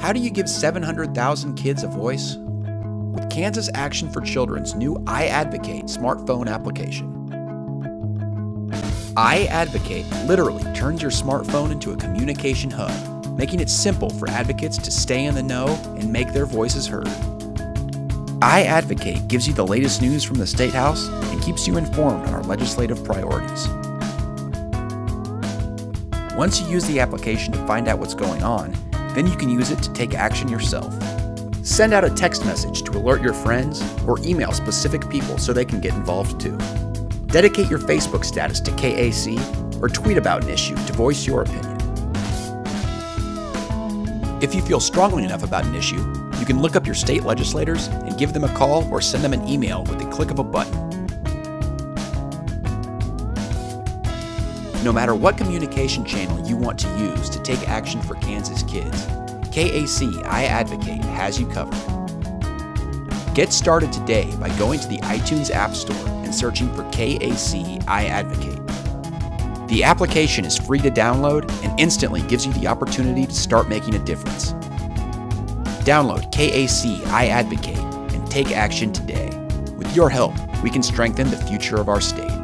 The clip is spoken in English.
How do you give 700,000 kids a voice? With Kansas Action for Children's new iAdvocate smartphone application. iAdvocate literally turns your smartphone into a communication hub, making it simple for advocates to stay in the know and make their voices heard. iAdvocate gives you the latest news from the State House and keeps you informed on our legislative priorities. Once you use the application to find out what's going on, then you can use it to take action yourself. Send out a text message to alert your friends or email specific people so they can get involved too. Dedicate your Facebook status to KAC or tweet about an issue to voice your opinion. If you feel strongly enough about an issue, you can look up your state legislators and give them a call or send them an email with the click of a button. No matter what communication channel you want to use to take action for Kansas kids, KAC iAdvocate has you covered. Get started today by going to the iTunes App Store and searching for KAC iAdvocate. The application is free to download and instantly gives you the opportunity to start making a difference. Download KAC iAdvocate and take action today. With your help, we can strengthen the future of our state.